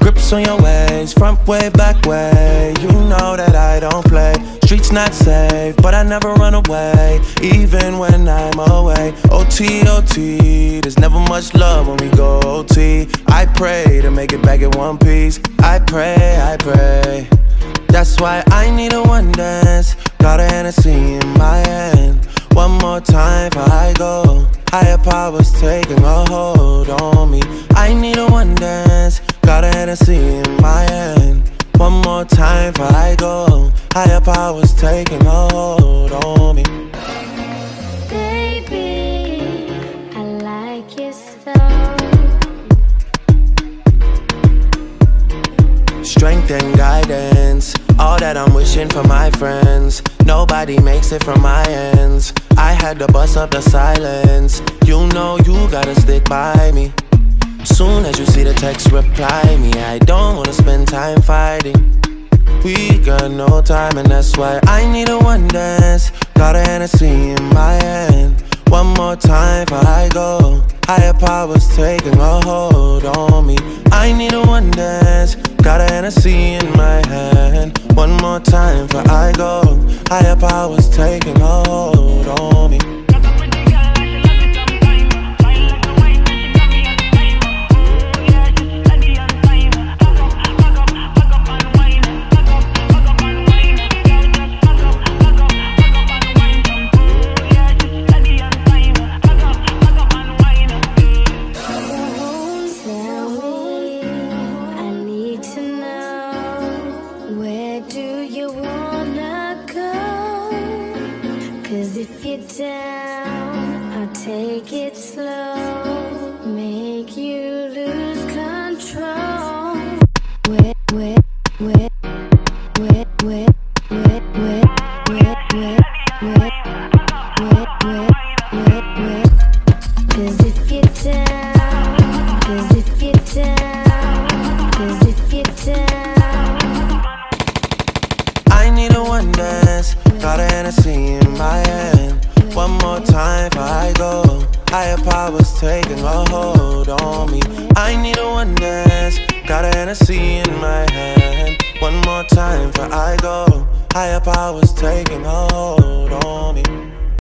Grips on your ways, front way, back way. You know that I don't play. Streets not safe, but I never run away, even when I'm away. OT, OT, there's never much love when we go OT. I pray to make it back in one piece. I pray, I pray. That's why I need a one dance. Got a Hennessy in my hand one more time before I go. Higher powers taking a hold on me. I need a one dance. Got a Hennessy in my hand. One more time before I go. Higher powers taking a hold on me. Baby, I like it so. Strength and guidance, that I'm wishing for my friends. Nobody makes it from my ends. I had to bust up the silence. You know you gotta stick by me. Soon as you see the text, reply me. I don't wanna spend time fighting. We got no time, and that's why I need a one dance. Got a Hennessy in my hand. One more time before I go. Higher powers taking a hold on me. I need a one dance. Got a Hennessy in my hand. One more time before I go. Higher powers taking hold on me. You're down, I'll take it slow, make you lose control. Where, where, where, where, where, where, where, where, where, where, where, where, where, where? Cause if you're down, cause if you're down, cause if you're down, I need a one dance. Got a Hennessy in more time before I go. Higher powers taking a hold on me. I need a one dance. Got a Hennessy in my hand. One more time before I go. Higher powers taking a hold on me.